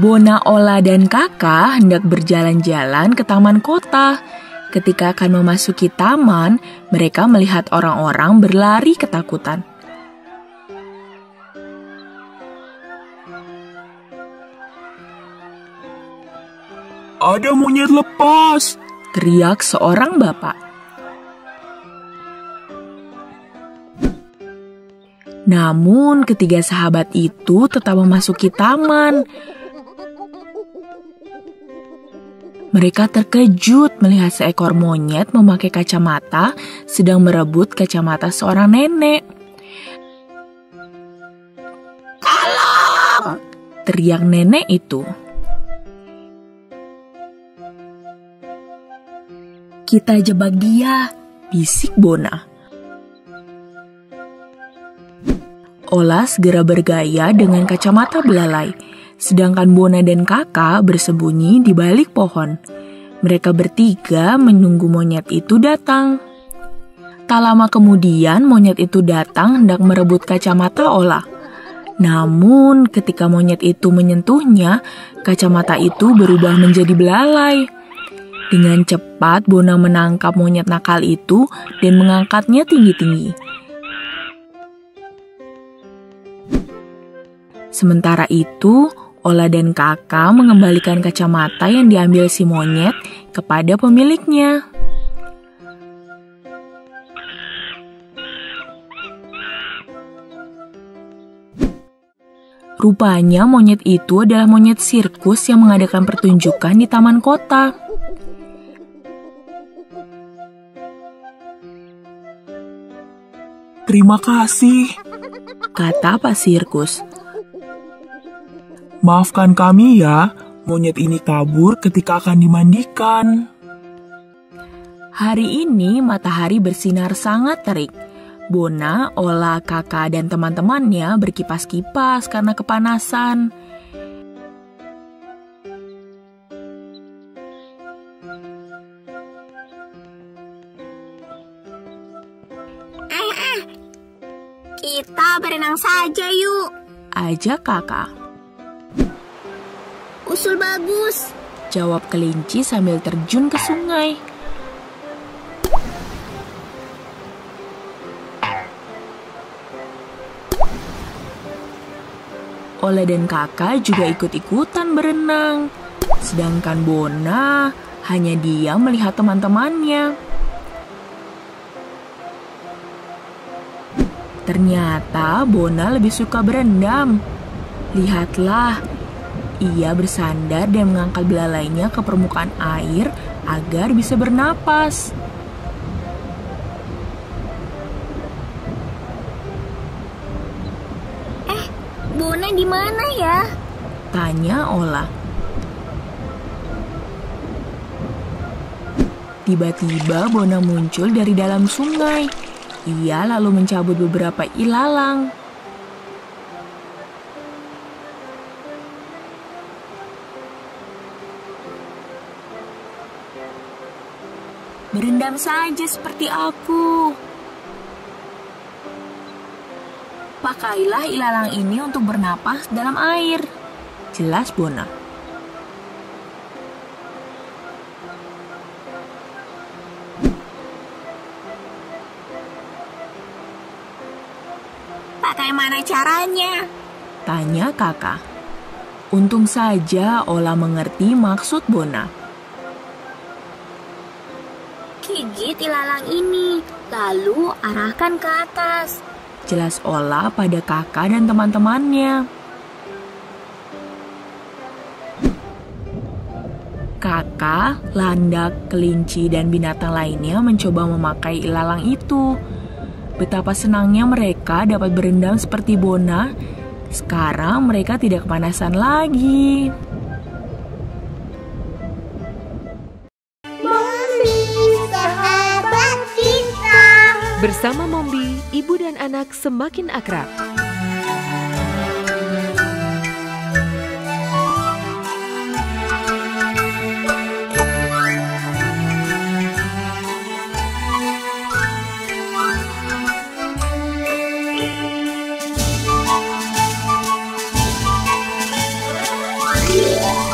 Bona, Ola, dan kakak hendak berjalan-jalan ke taman kota. Ketika akan memasuki taman, mereka melihat orang-orang berlari ketakutan. Ada monyet lepas! Teriak seorang bapak. Namun ketiga sahabat itu tetap memasuki taman. Mereka terkejut melihat seekor monyet memakai kacamata sedang merebut kacamata seorang nenek. Tolong! Teriak nenek itu. Kita jebak dia, bisik Bona. Ola segera bergaya dengan kacamata belalai, sedangkan Bona dan kakak bersembunyi di balik pohon. Mereka bertiga menunggu monyet itu datang. Tak lama kemudian monyet itu datang hendak merebut kacamata Ola. Namun ketika monyet itu menyentuhnya, kacamata itu berubah menjadi belalai. Dengan cepat Bona menangkap monyet nakal itu dan mengangkatnya tinggi-tinggi. Sementara itu, Ola dan kakak mengembalikan kacamata yang diambil si monyet kepada pemiliknya. Rupanya monyet itu adalah monyet sirkus yang mengadakan pertunjukan di taman kota. Terima kasih. Kata Pak Sirkus. Maafkan kami ya, monyet ini kabur ketika akan dimandikan. Hari ini matahari bersinar sangat terik. Bona, Ola, kakak, dan teman-temannya berkipas-kipas karena kepanasan. Eh, eh. Kita berenang saja yuk. Ajak kakak. Usul bagus. Jawab kelinci sambil terjun ke sungai. Ola dan kakak juga ikut-ikutan berenang. Sedangkan Bona hanya dia melihat teman-temannya. Ternyata Bona lebih suka berendam. Lihatlah, ia bersandar dan mengangkat belalainya ke permukaan air agar bisa bernapas. Bona di mana ya? Tanya Ola. Tiba-tiba Bona muncul dari dalam sungai. Ia lalu mencabut beberapa ilalang. Berendam saja seperti aku. Pakailah ilalang ini untuk bernapas dalam air. Jelas Bona. Pakai mana caranya? Tanya kakak. Untung saja Ola mengerti maksud Bona. Gigit ilalang ini, lalu arahkan ke atas. Jelas Ola pada kakak dan teman-temannya. Kakak, landak, kelinci, dan binatang lainnya mencoba memakai ilalang itu. Betapa senangnya mereka dapat berendam seperti Bona. Sekarang mereka tidak kepanasan lagi. Bersama Mombi, ibu dan anak semakin akrab. Yeah.